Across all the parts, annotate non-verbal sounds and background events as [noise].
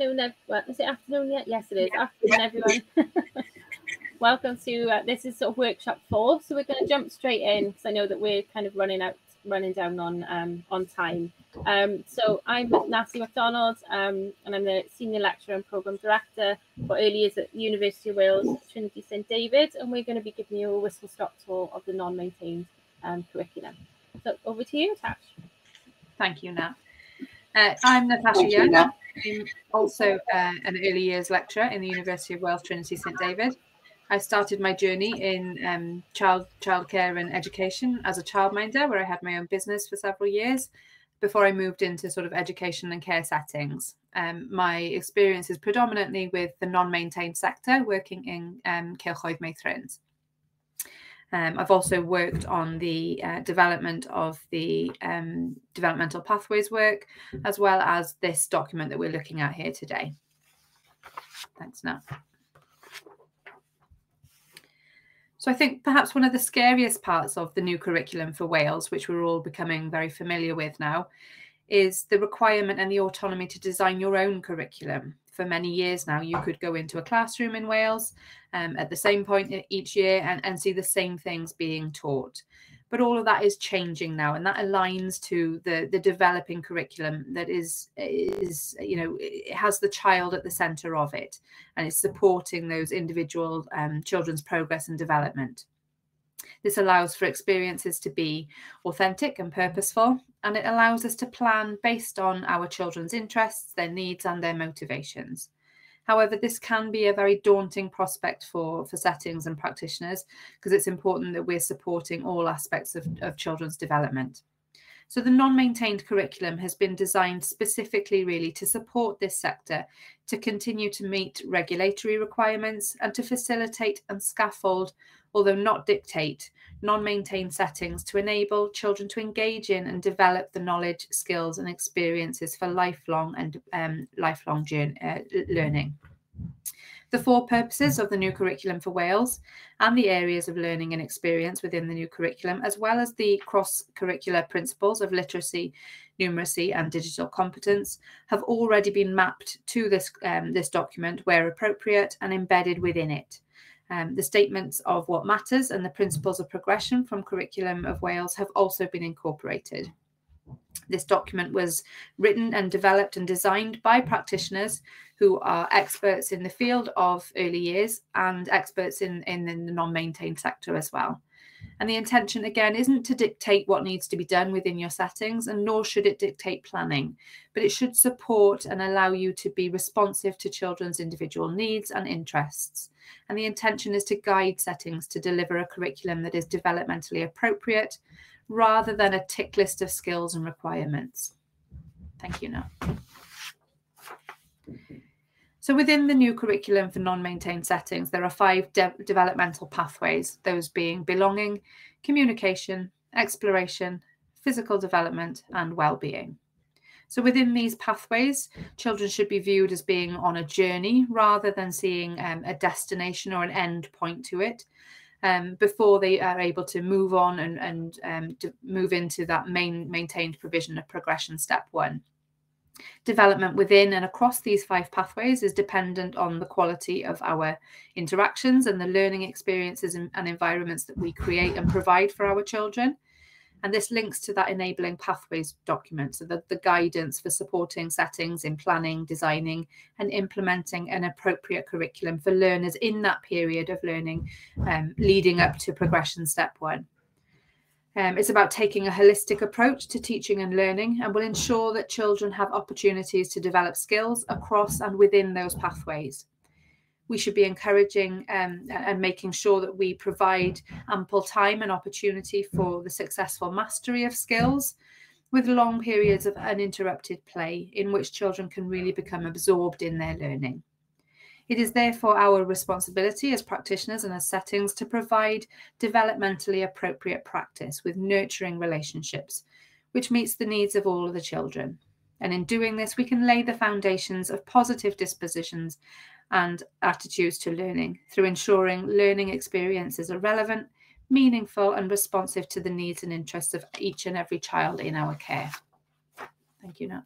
afternoon. Well, is it afternoon yet? Yes, it is. Yeah. Afternoon, everyone. [laughs] Welcome to uh, this is sort of workshop four. So we're going to jump straight in because I know that we're kind of running out, running down on um, on time. Um, so I'm Natalie Macdonald, um, and I'm the senior lecturer and program director for early years at University of Wales Trinity St David, and we're going to be giving you a whistle stop tour of the non-maintained um, curriculum. So over to you, Tash. Thank you, Nat. Uh, I'm Natasha Young. I'm also uh, an early years lecturer in the University of Wales Trinity St David. I started my journey in um, child childcare and education as a childminder, where I had my own business for several years before I moved into sort of education and care settings. Um, my experience is predominantly with the non-maintained sector, working in um, Cylchoedd Meithrin. Um, I've also worked on the uh, development of the um, developmental pathways work, as well as this document that we're looking at here today. Thanks, Nat. So I think perhaps one of the scariest parts of the new curriculum for Wales, which we're all becoming very familiar with now, is the requirement and the autonomy to design your own curriculum for many years now, you could go into a classroom in Wales um, at the same point each year and, and see the same things being taught. But all of that is changing now, and that aligns to the the developing curriculum that is is you know it has the child at the centre of it, and it's supporting those individual um, children's progress and development. This allows for experiences to be authentic and purposeful, and it allows us to plan based on our children's interests, their needs, and their motivations. However, this can be a very daunting prospect for, for settings and practitioners because it's important that we're supporting all aspects of, of children's development. So the non-maintained curriculum has been designed specifically really to support this sector to continue to meet regulatory requirements and to facilitate and scaffold, although not dictate, non-maintained settings to enable children to engage in and develop the knowledge, skills and experiences for lifelong and um, lifelong journey, uh, learning the four purposes of the new curriculum for Wales and the areas of learning and experience within the new curriculum, as well as the cross curricular principles of literacy, numeracy, and digital competence, have already been mapped to this, um, this document where appropriate and embedded within it. Um, the statements of what matters and the principles of progression from Curriculum of Wales have also been incorporated. This document was written and developed and designed by practitioners who are experts in the field of early years and experts in, in, in the non-maintained sector as well. And the intention, again, isn't to dictate what needs to be done within your settings, and nor should it dictate planning, but it should support and allow you to be responsive to children's individual needs and interests. And the intention is to guide settings to deliver a curriculum that is developmentally appropriate rather than a tick list of skills and requirements. Thank you, now. So within the new curriculum for non-maintained settings, there are five de developmental pathways, those being belonging, communication, exploration, physical development, and well-being. So within these pathways, children should be viewed as being on a journey rather than seeing um, a destination or an end point to it um, before they are able to move on and, and um, move into that main maintained provision of progression step one. Development within and across these five pathways is dependent on the quality of our interactions and the learning experiences and, and environments that we create and provide for our children. And this links to that enabling pathways document, so the, the guidance for supporting settings in planning, designing, and implementing an appropriate curriculum for learners in that period of learning um, leading up to progression step one. Um, it's about taking a holistic approach to teaching and learning and will ensure that children have opportunities to develop skills across and within those pathways. We should be encouraging um, and making sure that we provide ample time and opportunity for the successful mastery of skills with long periods of uninterrupted play in which children can really become absorbed in their learning. It is therefore our responsibility as practitioners and as settings to provide developmentally appropriate practice with nurturing relationships, which meets the needs of all of the children. And in doing this, we can lay the foundations of positive dispositions and attitudes to learning through ensuring learning experiences are relevant, meaningful, and responsive to the needs and interests of each and every child in our care. Thank you, Nat.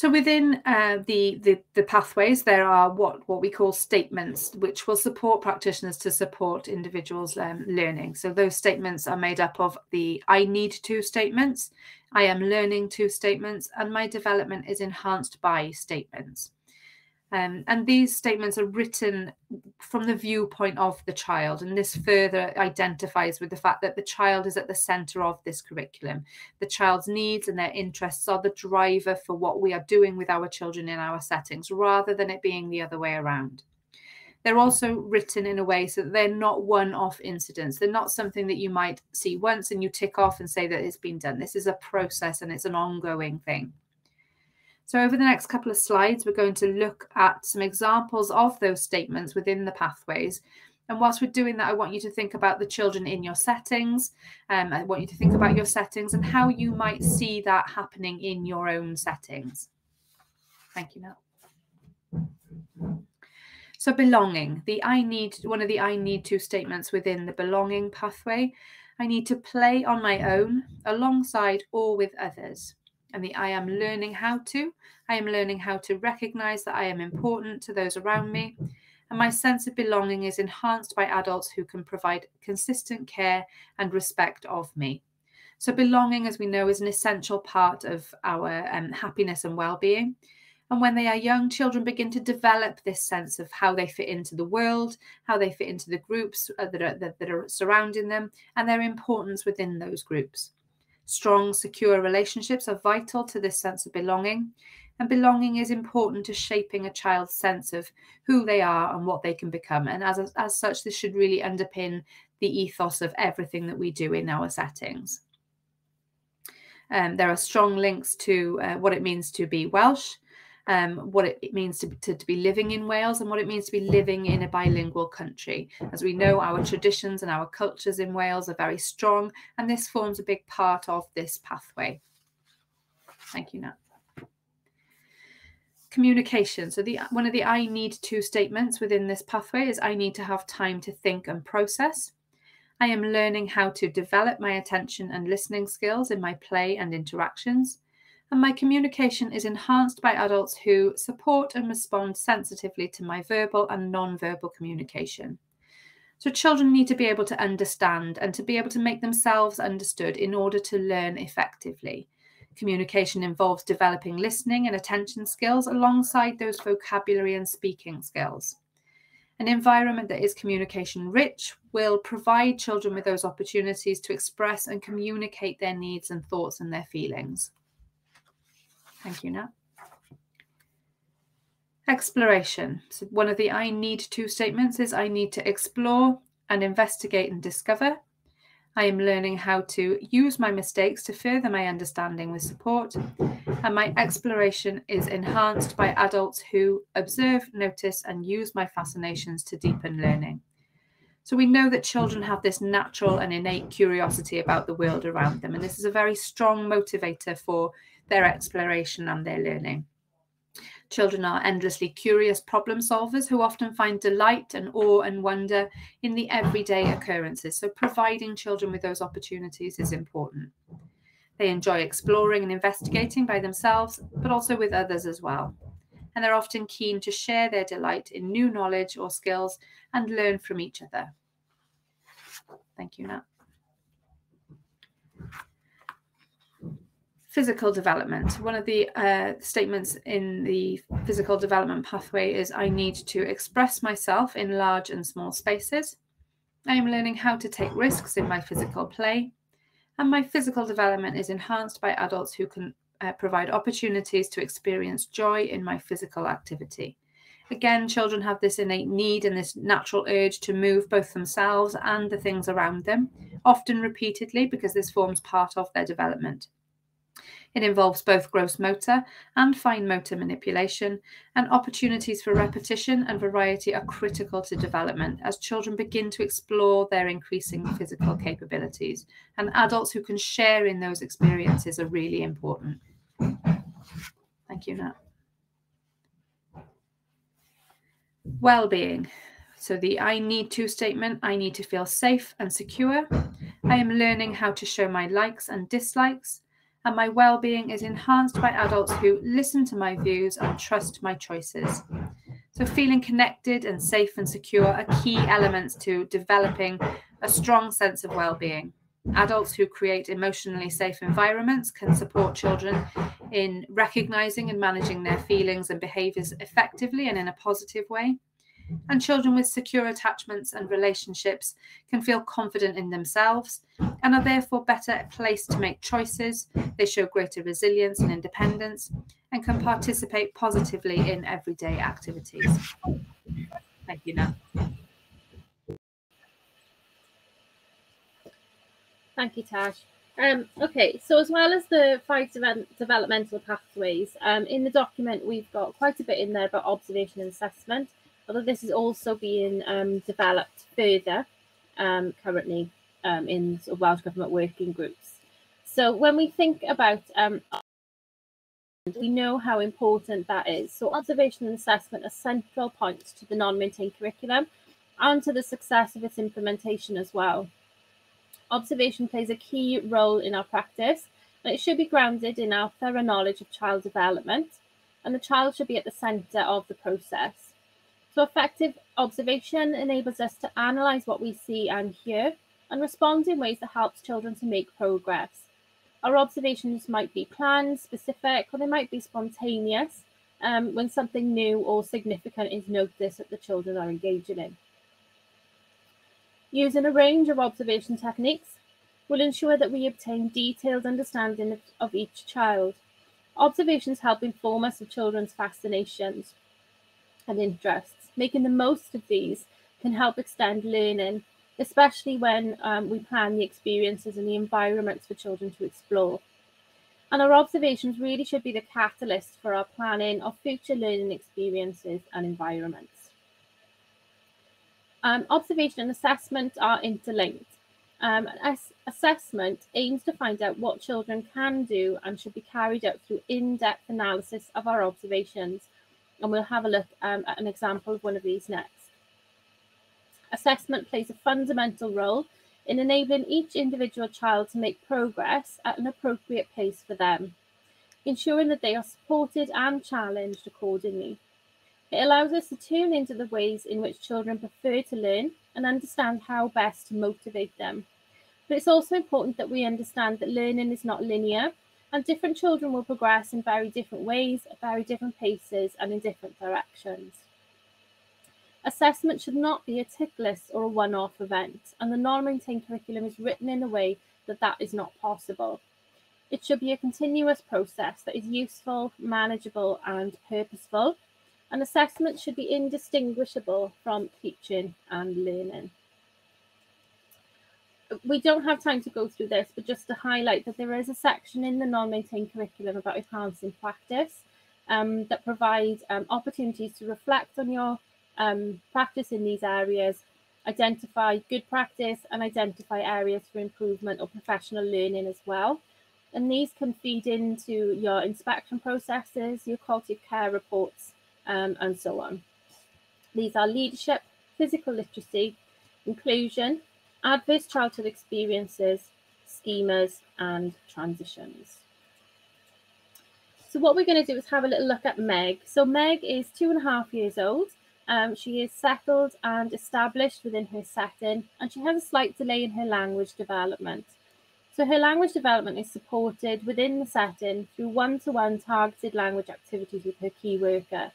So within uh, the, the, the pathways, there are what what we call statements, which will support practitioners to support individuals um, learning. So those statements are made up of the "I need to" statements, "I am learning to" statements, and "My development is enhanced by" statements. Um, and these statements are written from the viewpoint of the child, and this further identifies with the fact that the child is at the centre of this curriculum. The child's needs and their interests are the driver for what we are doing with our children in our settings, rather than it being the other way around. They're also written in a way so that they're not one off incidents. They're not something that you might see once and you tick off and say that it's been done. This is a process and it's an ongoing thing. So over the next couple of slides, we're going to look at some examples of those statements within the pathways. And whilst we're doing that, I want you to think about the children in your settings. Um, I want you to think about your settings and how you might see that happening in your own settings. Thank you, Mel. So belonging, the I need, one of the I need to statements within the belonging pathway. I need to play on my own, alongside or with others and the I am learning how to. I am learning how to recognize that I am important to those around me. And my sense of belonging is enhanced by adults who can provide consistent care and respect of me. So, belonging, as we know, is an essential part of our um, happiness and well being. And when they are young, children begin to develop this sense of how they fit into the world, how they fit into the groups uh, that are, that, that are surrounding them, and their importance within those groups. Strong, secure relationships are vital to this sense of belonging, and belonging is important to shaping a child's sense of who they are and what they can become. And as, as such, this should really underpin the ethos of everything that we do in our settings. Um, there are strong links to uh, what it means to be Welsh, um, what it, means to, to, to, be living in Wales and what it means to be living in a bilingual country. As we know, our traditions and our cultures in Wales are very strong, and this forms a big part of this pathway. Thank you, Nat. Communication. So the one of the I need to statements within this pathway is I need to have time to think and process. I am learning how to develop my attention and listening skills in my play and interactions and my communication is enhanced by adults who support and respond sensitively to my verbal and non-verbal communication. So children need to be able to understand and to be able to make themselves understood in order to learn effectively. Communication involves developing listening and attention skills alongside those vocabulary and speaking skills. An environment that is communication rich will provide children with those opportunities to express and communicate their needs and thoughts and their feelings. Thank you, Nat. Exploration. So one of the I need to statements is I need to explore and investigate and discover. I am learning how to use my mistakes to further my understanding with support. And my exploration is enhanced by adults who observe, notice, and use my fascinations to deepen learning. So we know that children have this natural and innate curiosity about the world around them. And this is a very strong motivator for their exploration and their learning. Children are endlessly curious problem solvers who often find delight and awe and wonder in the everyday occurrences. So, providing children with those opportunities is important. They enjoy exploring and investigating by themselves, but also with others as well. And they're often keen to share their delight in new knowledge or skills and learn from each other. Thank you, Nat. Physical development. One of the uh, statements in the physical development pathway is I need to express myself in large and small spaces. I am learning how to take risks in my physical play. And my physical development is enhanced by adults who can uh, provide opportunities to experience joy in my physical activity. Again, children have this innate need and this natural urge to move both themselves and the things around them, often repeatedly, because this forms part of their development. It involves both gross motor and fine motor manipulation, and opportunities for repetition and variety are critical to development as children begin to explore their increasing physical capabilities. And adults who can share in those experiences are really important. Thank you, Nat. Well-being. So the I need to statement, I need to feel safe and secure. I am learning how to show my likes and dislikes and my well-being is enhanced by adults who listen to my views and trust my choices. So feeling connected and safe and secure are key elements to developing a strong sense of well-being. Adults who create emotionally safe environments can support children in recognizing and managing their feelings and behaviors effectively and in a positive way. And children with secure attachments and relationships can feel confident in themselves and are therefore better placed to make choices. They show greater resilience and independence and can participate positively in everyday activities. Thank you, Nat. Thank you, Tash. Um, okay, so as well as the five de developmental pathways, um, in the document we've got quite a bit in there about observation and assessment, although this is also being um, developed further um, currently um, in sort of Welsh Government working groups. So when we think about um, we know how important that is. So observation and assessment are central points to the non-maintained curriculum and to the success of its implementation as well observation plays a key role in our practice, and it should be grounded in our thorough knowledge of child development, and the child should be at the centre of the process. So, effective observation enables us to analyse what we see and hear and respond in ways that helps children to make progress. Our observations might be planned, specific, or they might be spontaneous um, when something new or significant is noticed that the children are engaging in. Using a range of observation techniques will ensure that we obtain detailed understanding of, of each child. Observations help inform us of children's fascinations and interests. Making the most of these can help extend learning, especially when um, we plan the experiences and the environments for children to explore. And our observations really should be the catalyst for our planning of future learning experiences and environments. Um, observation and assessment are interlinked. Um, as assessment aims to find out what children can do and should be carried out through in-depth analysis of our observations. And we'll have a look um, at an example of one of these next. Assessment plays a fundamental role in enabling each individual child to make progress at an appropriate pace for them, ensuring that they are supported and challenged accordingly. It allows us to tune into the ways in which children prefer to learn and understand how best to motivate them. But it's also important that we understand that learning is not linear and different children will progress in very different ways, at very different paces, and in different directions. Assessment should not be a tick list or a one off event, and the non maintained curriculum is written in a way that that is not possible. It should be a continuous process that is useful, manageable, and purposeful, and assessment should be indistinguishable from teaching and learning. We don't have time to go through this, but just to highlight that there is a section in the non-maintained curriculum about enhancing practice um, that provides um, opportunities to reflect on your um, practice in these areas, identify good practice and identify areas for improvement or professional learning as well. And these can feed into your inspection processes, your quality of care reports, um, and so on. These are leadership, physical literacy, inclusion, adverse childhood experiences, schemas, and transitions. So what we're going to do is have a little look at Meg. So Meg is two and a half years old. Um, she is settled and established within her setting, and she has a slight delay in her language development. So her language development is supported within the setting through one-to-one -one targeted language activities with her key worker.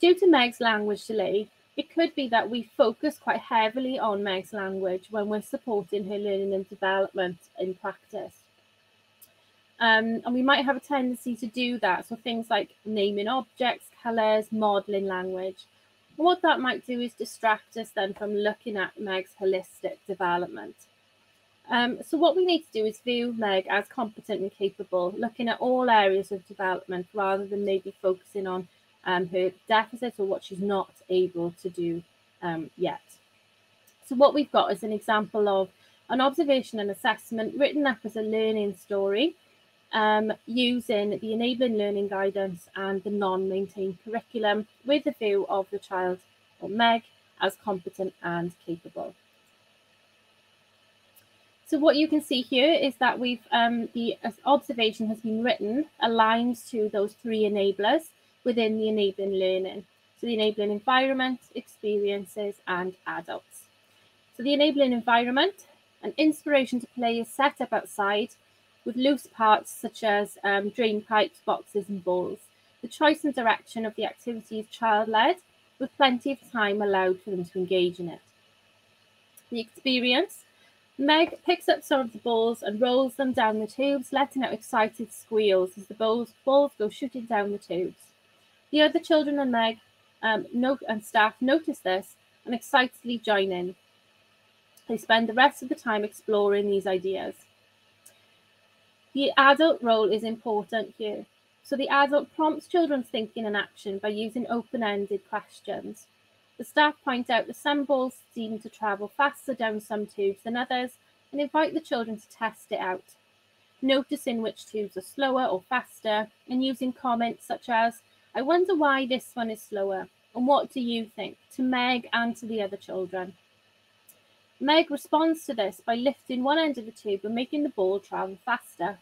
Due to Meg's language delay, it could be that we focus quite heavily on Meg's language when we're supporting her learning and development in practice. Um, and we might have a tendency to do that. So things like naming objects, colours, modelling language. What that might do is distract us then from looking at Meg's holistic development. Um, so what we need to do is view Meg as competent and capable, looking at all areas of development rather than maybe focusing on um, her deficits or what she's not able to do um, yet. So what we've got is an example of an observation and assessment written up as a learning story um, using the enabling learning guidance and the non-maintained curriculum with the view of the child or Meg as competent and capable. So what you can see here is that we've um, the observation has been written aligned to those three enablers within the enabling learning. So the enabling environment, experiences, and adults. So the enabling environment, an inspiration to play is set up outside with loose parts such as um, drain pipes, boxes, and balls. The choice and direction of the activity is child-led, with plenty of time allowed for them to engage in it. The experience Meg picks up some of the balls and rolls them down the tubes, letting out excited squeals as the balls, balls go shooting down the tubes. The other children and Meg um, note, and staff notice this and excitedly join in. They spend the rest of the time exploring these ideas. The adult role is important here. So the adult prompts children's thinking and action by using open-ended questions. The staff point out that some balls seem to travel faster down some tubes than others and invite the children to test it out, noticing which tubes are slower or faster and using comments such as, I wonder why this one is slower and what do you think, to Meg and to the other children. Meg responds to this by lifting one end of the tube and making the ball travel faster.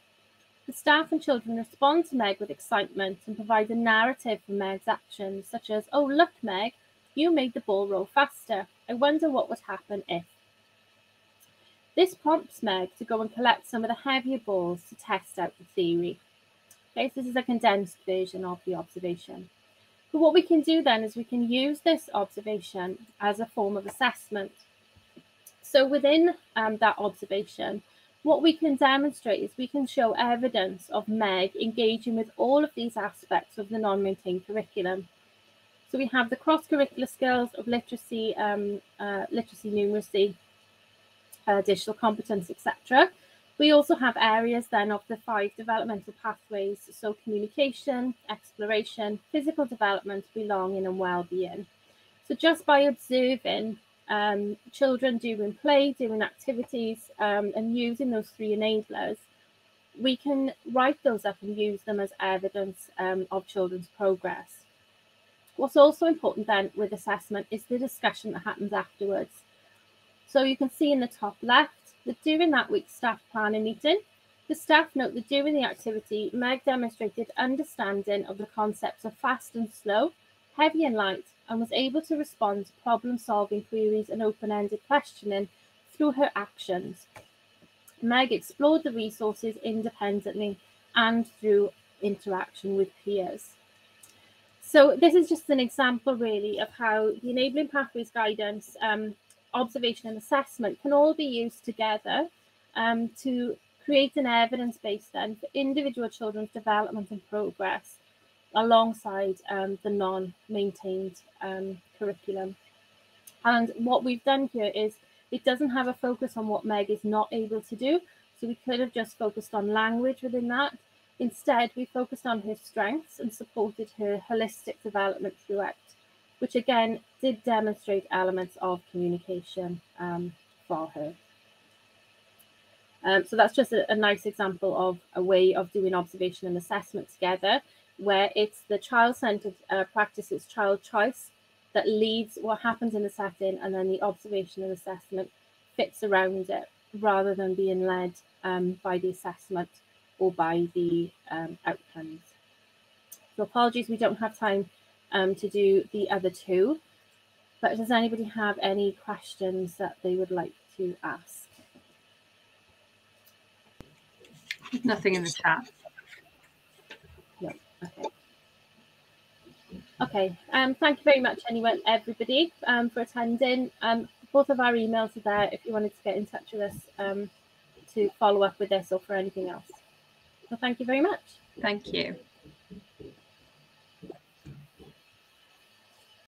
The staff and children respond to Meg with excitement and provide a narrative for Meg's actions, such as, Oh, look, Meg, you made the ball roll faster. I wonder what would happen if. This prompts Meg to go and collect some of the heavier balls to test out the theory. Okay, so this is a condensed version of the observation. But what we can do then is we can use this observation as a form of assessment. So within um, that observation, what we can demonstrate is we can show evidence of Meg engaging with all of these aspects of the non-maintained curriculum. So we have the cross-curricular skills of literacy, um, uh, literacy, numeracy, uh, digital competence, etc. We also have areas then of the five developmental pathways, so communication, exploration, physical development, belonging and well-being. So just by observing um, children doing play, doing activities um, and using those three enablers, we can write those up and use them as evidence um, of children's progress. What's also important then with assessment is the discussion that happens afterwards. So you can see in the top left that during that week's staff planning meeting, the staff note that during the activity, Meg demonstrated understanding of the concepts of fast and slow, heavy and light, and was able to respond to problem solving queries and open ended questioning through her actions. Meg explored the resources independently and through interaction with peers. So this is just an example really of how the Enabling Pathways guidance, um, observation and assessment can all be used together um, to create an evidence base then for individual children's development and progress alongside um, the non-maintained um, curriculum. And what we've done here is it doesn't have a focus on what Meg is not able to do. So we could have just focused on language within that, Instead, we focused on her strengths and supported her holistic development throughout, which again did demonstrate elements of communication um, for her. Um, so that's just a, a, nice example of a way of doing observation and assessment together, where it's the child-centered uh, practices, child choice, that leads what happens in the setting, and then the observation and assessment fits around it, rather than being led um, by the assessment or by the um, outcomes. So apologies, we don't have time um, to do the other two, but does anybody have any questions that they would like to ask? Nothing in the chat. No, okay. Okay, um, thank you very much anyone, everybody, um, for attending. Um, both of our emails are there if you wanted to get in touch with us um, to follow up with this or for anything else. So thank you very much. Thank you.